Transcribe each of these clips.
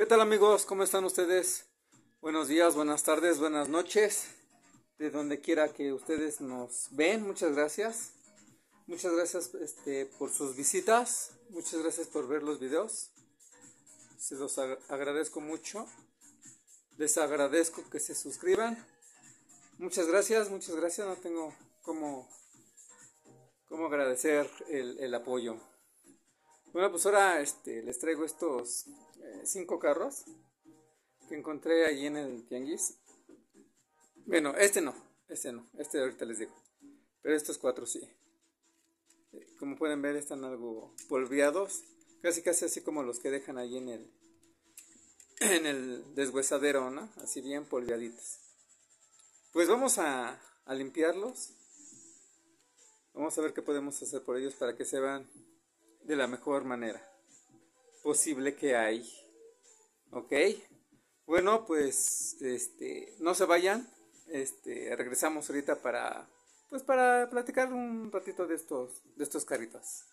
¿Qué tal amigos? ¿Cómo están ustedes? Buenos días, buenas tardes, buenas noches. De donde quiera que ustedes nos ven, muchas gracias. Muchas gracias este, por sus visitas. Muchas gracias por ver los videos. Se los agradezco mucho. Les agradezco que se suscriban. Muchas gracias, muchas gracias. No tengo cómo, cómo agradecer el, apoyo. Bueno, pues ahora este, les traigo estos eh, cinco carros que encontré allí en el tianguis. Bueno, este no, este no, este ahorita les digo. Pero estos cuatro sí. Eh, como pueden ver están algo polviados, casi casi así como los que dejan allí en el en el deshuesadero, ¿no? Así bien polviaditos. Pues vamos a, a limpiarlos. Vamos a ver qué podemos hacer por ellos para que se vean de la mejor manera posible que hay. ¿Ok? Bueno, pues este, no se vayan. Este, regresamos ahorita para pues para platicar un ratito de estos de estos carritos.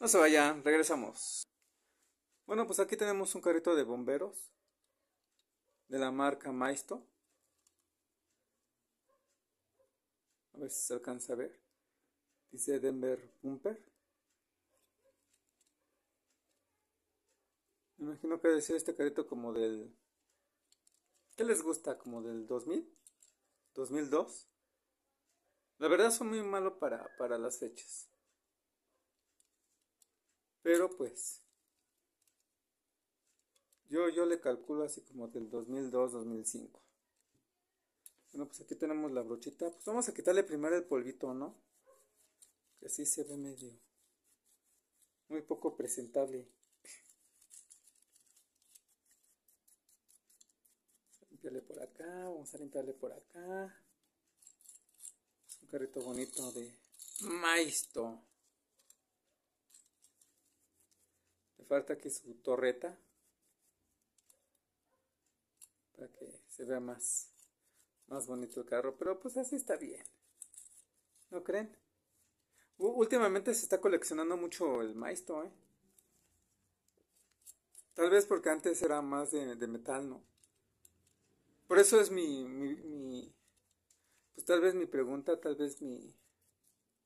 No se vayan, regresamos. Bueno, pues aquí tenemos un carrito de bomberos de la marca Maisto. A ver si se alcanza a ver. Dice Denver Pumper. Me imagino que decir este carrito como del... ¿Qué les gusta? ¿Como del 2000? ¿2002? La verdad son muy malos para, para las fechas. Pero pues... Yo, yo le calculo así como del 2002-2005. Bueno, pues aquí tenemos la brochita. Pues vamos a quitarle primero el polvito, ¿no? Que así se ve medio... Muy poco presentable. limpiarle por acá, vamos a limpiarle por acá. Un carrito bonito de Maisto. Le falta aquí su torreta. Para que se vea más, más bonito el carro. Pero pues así está bien. ¿No creen? últimamente se está coleccionando mucho el Maisto, ¿eh? Tal vez porque antes era más de, metal, ¿no? Por eso es mi, mi, pues tal vez mi pregunta, tal vez mi,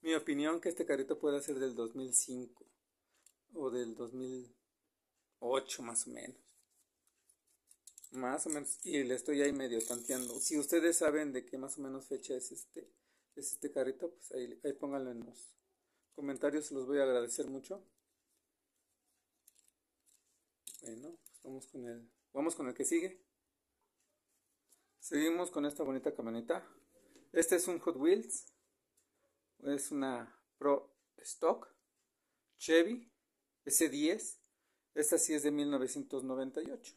mi opinión que este carrito pueda ser del 2005 o del 2008 más o menos. Más o menos, y le estoy ahí medio tanteando. Si ustedes saben de qué más o menos fecha es este, es este carrito, pues ahí, ahí pónganlo en los comentarios, los voy a agradecer mucho. Bueno, pues vamos con el, vamos con el que sigue. Seguimos con esta bonita camioneta. Este es un Hot Wheels. Es una Pro Stock Chevy S10. Esta sí es de 1998.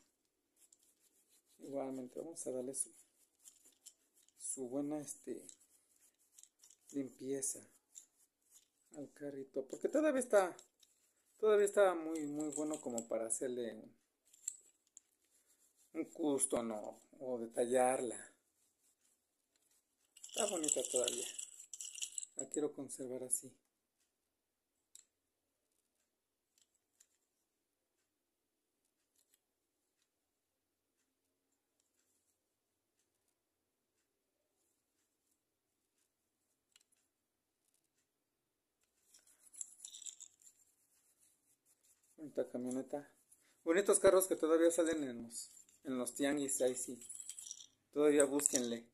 Igualmente vamos a darle su, su buena este, limpieza al carrito. Porque todavía está todavía está muy muy bueno como para hacerle un, un custom no o detallarla. Está bonita todavía. La quiero conservar así. Bonita camioneta. Bonitos carros que todavía salen en los en los tianguis, ahí sí. Todavía búsquenle.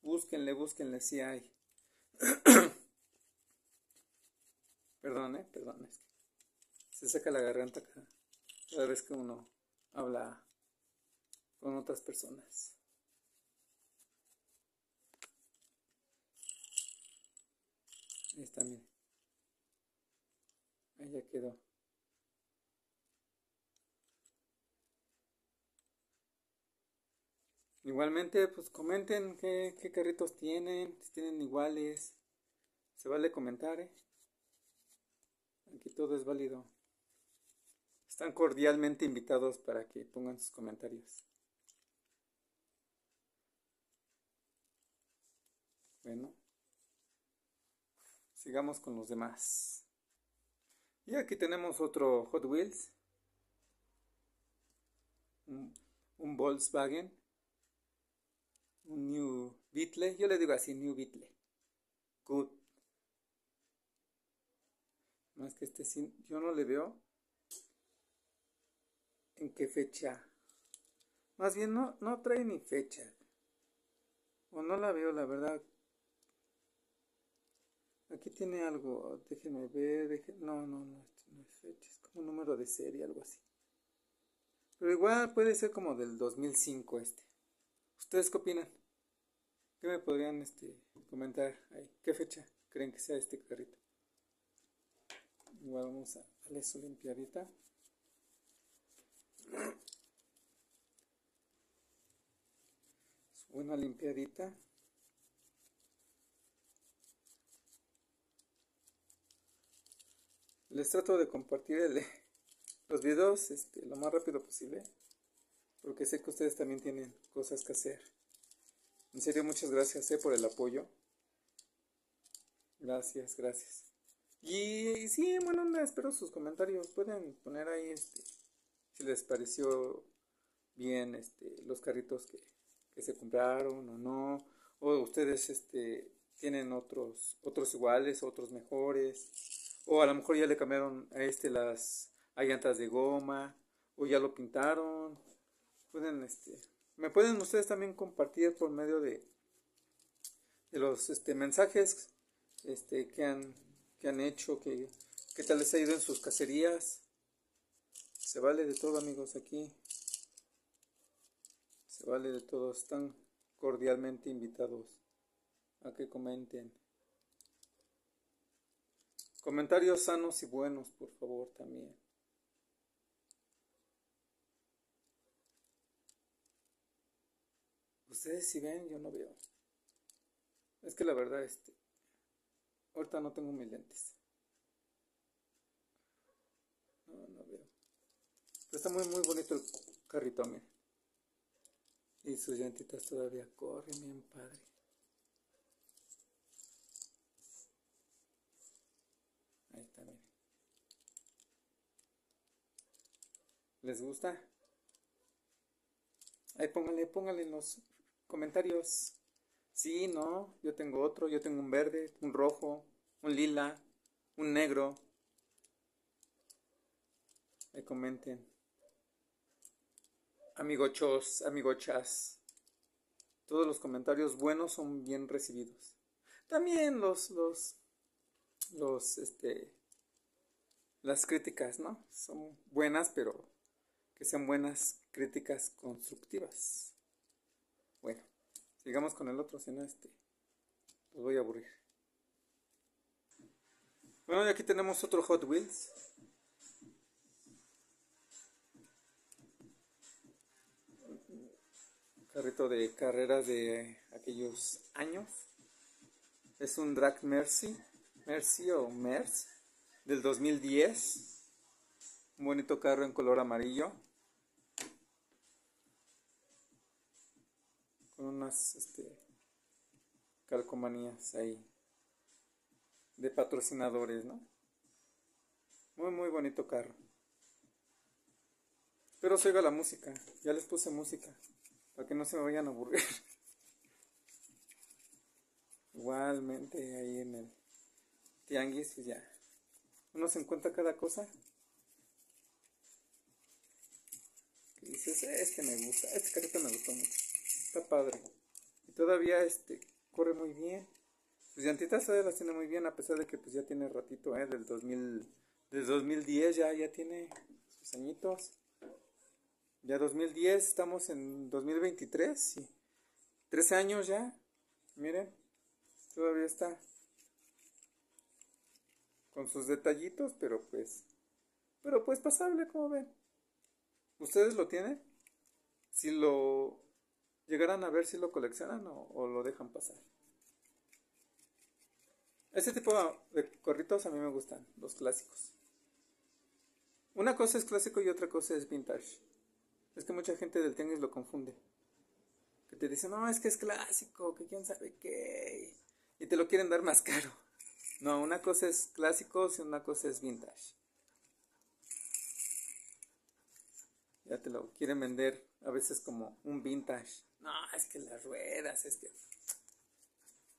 Búsquenle, búsquenle, sí hay. perdón, eh, perdón. Es que se saca la garganta cada vez que uno habla con otras personas. Ahí está, miren. Ahí ya quedó. Igualmente, pues comenten qué, carritos tienen, si tienen iguales. Se vale comentar, ¿eh? Aquí todo es válido. Están cordialmente invitados para que pongan sus comentarios. Bueno, sigamos con los demás. Y aquí tenemos otro Hot Wheels. Un, un Volkswagen. Un New Beetle. Yo le digo así, New Beetle. Good. Más que este yo no le veo en qué fecha. Más bien no, no trae ni fecha. O no la veo, la verdad. Aquí tiene algo, déjenme ver, no, no, no, no es fecha, es como un número de serie, algo así. Pero igual puede ser como del 2005 este. ¿Ustedes qué opinan? ¿Qué me podrían este, comentar ahí? ¿Qué fecha creen que sea este carrito? Igual vamos a darle su limpiadita. Su buena limpiadita. Les trato de compartir los videos este, lo más rápido posible. Porque sé que ustedes también tienen cosas que hacer. En serio, muchas gracias eh, por el apoyo. Gracias, gracias. Y, sí, bueno, espero sus comentarios. Pueden poner ahí este, si les pareció bien este, los carritos que, se compraron o no. O ustedes este, tienen otros, otros iguales, otros mejores. O a lo mejor ya le cambiaron a este las llantas de goma. O ya lo pintaron. Pueden, este, me pueden ustedes también compartir por medio de, de los este, mensajes este, que han que han hecho, que, qué tal les ha ido en sus cacerías. Se vale de todo amigos aquí. Se vale de todo. Están cordialmente invitados a que comenten. Comentarios sanos y buenos, por favor, también. Ustedes si ven, yo no veo. Es que la verdad, este, Ahorita no tengo mis lentes. No, no veo. Pero está muy, muy bonito el carrito, miren. Y sus llantitas todavía corren bien padre. Ahí está, miren. ¿Les gusta? Ahí pónganle, pónganle en los comentarios Sí, no, yo tengo otro, yo tengo un verde, un rojo, un lila, un negro. Ahí comenten. Amigochos, amigochas. Todos los comentarios buenos son bien recibidos. También los, los, los, este, las críticas, ¿no? Son buenas, pero que sean buenas críticas constructivas. Bueno. Sigamos con el otro, si no, este, los voy a aburrir. Bueno, y aquí tenemos otro Hot Wheels. Carrito de carreras de aquellos años. Es un Drag Mercy, Mercy o Merce del 2010. Un bonito carro en color amarillo. Unas este, calcomanías ahí de patrocinadores, ¿no? Muy, muy bonito carro. Espero se oiga la música. Ya les puse música. Para que no se me vayan a aburrir. Igualmente ahí en el tianguis, pues ya. Uno se encuentra cada cosa. Y dices, este me gusta. Este carrito me gustó mucho padre. Y todavía este corre muy bien. Sus llantitas las tiene muy bien, a pesar de que pues ya tiene ratito, ¿eh? Del 2000, del 2010 ya, ya tiene sus añitos. Ya 2010, estamos en 2023, sí. 13 años ya. Miren, todavía está con sus detallitos, pero pues, pero pues pasable, como ven. ¿Ustedes lo tienen? Si lo llegarán a ver si lo coleccionan o, lo dejan pasar. Este tipo de corritos a mí me gustan, los clásicos. Una cosa es clásico y otra cosa es vintage. Es que mucha gente del tenis lo confunde. Que te dicen, no, es que es clásico, que quién sabe qué. Y te lo quieren dar más caro. No, una cosa es clásico y una cosa es vintage. Ya te lo quieren vender a veces como un vintage. No, es que las ruedas, es que...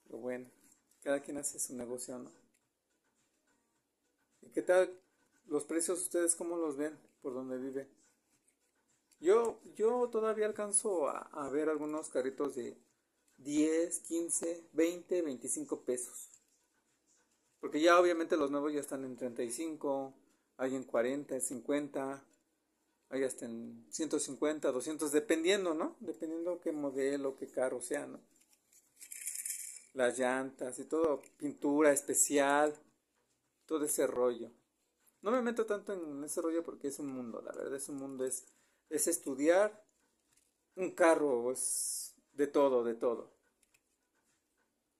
Pero bueno, cada quien hace su negocio, ¿no? ¿Y qué tal los precios ustedes cómo los ven por donde vive? Yo, yo todavía alcanzo a, a ver algunos carritos de 10, 15, 20, 25 pesos. Porque ya obviamente los nuevos ya están en 35, hay en 40, 50, hay hasta en 150, 200, dependiendo, ¿no? Dependiendo qué modelo, qué carro sea, ¿no? Las llantas y todo, pintura especial, todo ese rollo. No me meto tanto en ese rollo porque es un mundo, la verdad es un mundo, es, es estudiar un carro, es de todo, de todo.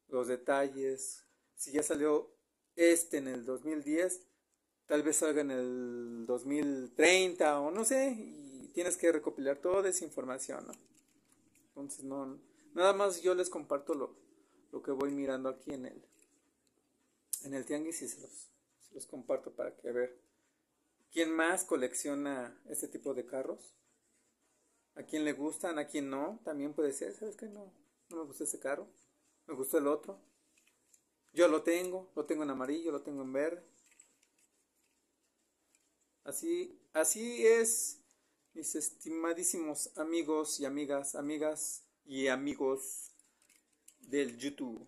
Los detalles, si ya salió este en el 2010, tal vez salga en el 2030 o no sé, y tienes que recopilar toda esa información, ¿no? Entonces, no, nada más yo les comparto lo, lo que voy mirando aquí en el, en el tianguis y se los, comparto para que ver quién más colecciona este tipo de carros, a quién le gustan, a quién no, también puede ser, ¿sabes qué? No, no me gusta ese carro, me gusta el otro. Yo lo tengo, lo tengo en amarillo, lo tengo en verde. Así, así es, mis estimadísimos amigos y amigas, amigas y amigos del YouTube.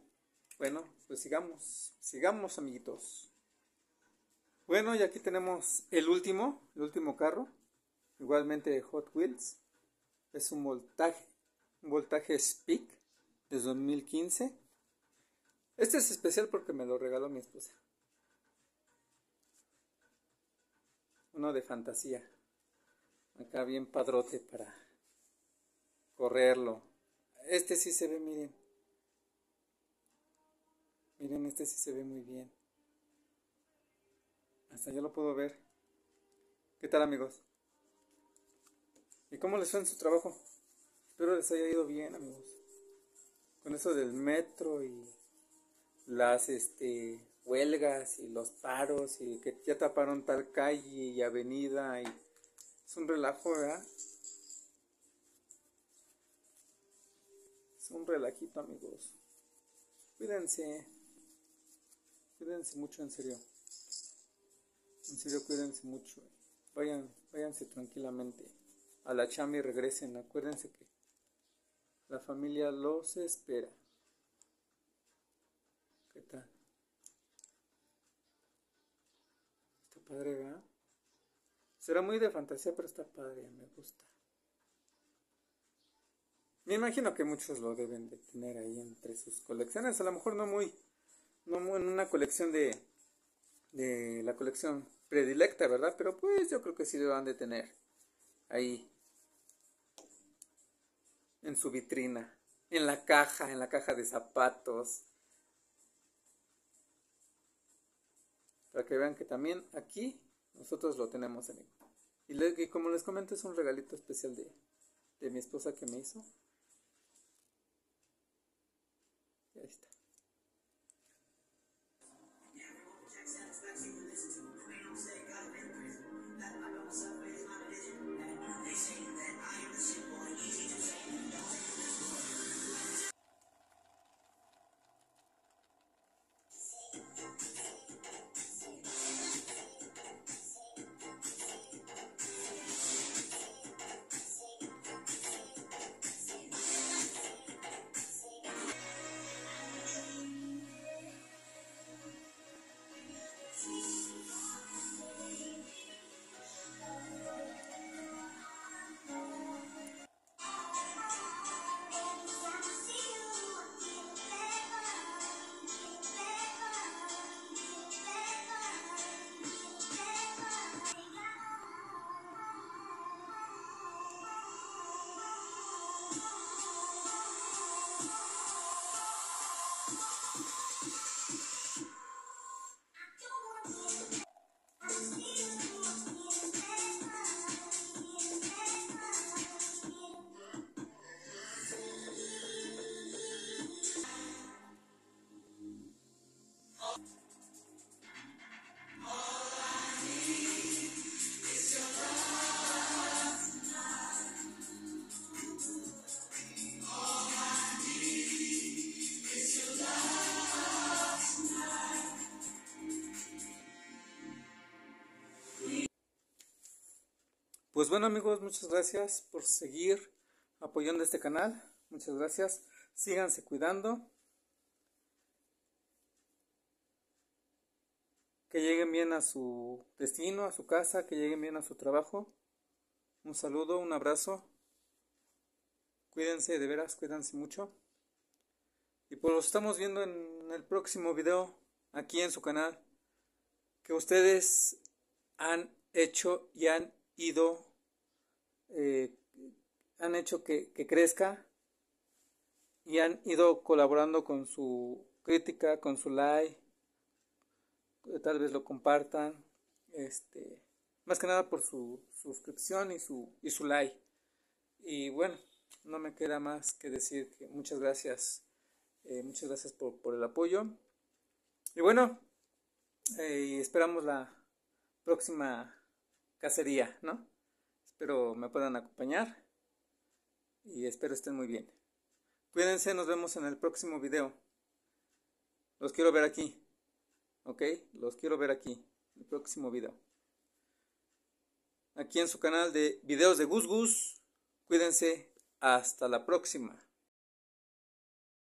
Bueno, pues sigamos, sigamos amiguitos. Bueno, y aquí tenemos el último, el último carro, igualmente Hot Wheels. Es un voltaje, un voltaje Speak de 2015. Este es especial porque me lo regaló mi esposa. Uno de fantasía. Acá bien padrote para correrlo. Este sí se ve, miren. Miren, este sí se ve muy bien. Hasta ya lo puedo ver. ¿Qué tal amigos? ¿Y cómo les fue en su trabajo? Espero les haya ido bien amigos. Con eso del metro y las este huelgas y los paros y que ya taparon tal calle y avenida y es un relajo, ¿verdad? Es un relajito, amigos. Cuídense. Cuídense mucho, en serio. En serio, cuídense mucho. Vayan, váyanse tranquilamente a la chamba y regresen. Acuérdense que la familia los espera. ¿Qué tal? Padre, ¿verdad? Será muy de fantasía, pero está padre, me gusta. Me imagino que muchos lo deben de tener ahí entre sus colecciones. A lo mejor no muy, no muy en una colección de, de la colección predilecta, ¿verdad? Pero pues yo creo que sí lo van de tener ahí en su vitrina, en la caja, en la caja de zapatos, Para que vean que también aquí nosotros lo tenemos, amigo. Y, como les comento, es un regalito especial de, de mi esposa que me hizo. Pues bueno amigos, muchas gracias por seguir apoyando este canal. Muchas gracias. Síganse cuidando. Que lleguen bien a su destino, a su casa, que lleguen bien a su trabajo. Un saludo, un abrazo. Cuídense, de veras, cuídense mucho. Y pues los estamos viendo en el próximo video aquí en su canal. Que ustedes han hecho y han ido, eh, han hecho que, que crezca y han ido colaborando con su crítica, con su like, tal vez lo compartan, este, más que nada por su suscripción y su, y su like. Y bueno, no me queda más que decir que muchas gracias, eh, muchas gracias por, por, el apoyo. Y bueno, eh, esperamos la próxima cacería, ¿no? Espero me puedan acompañar y espero estén muy bien. Cuídense, nos vemos en el próximo video. Los quiero ver aquí. ¿Ok? Los quiero ver aquí. El próximo video. Aquí en su canal de videos de Gus Gus. Cuídense. Hasta la próxima.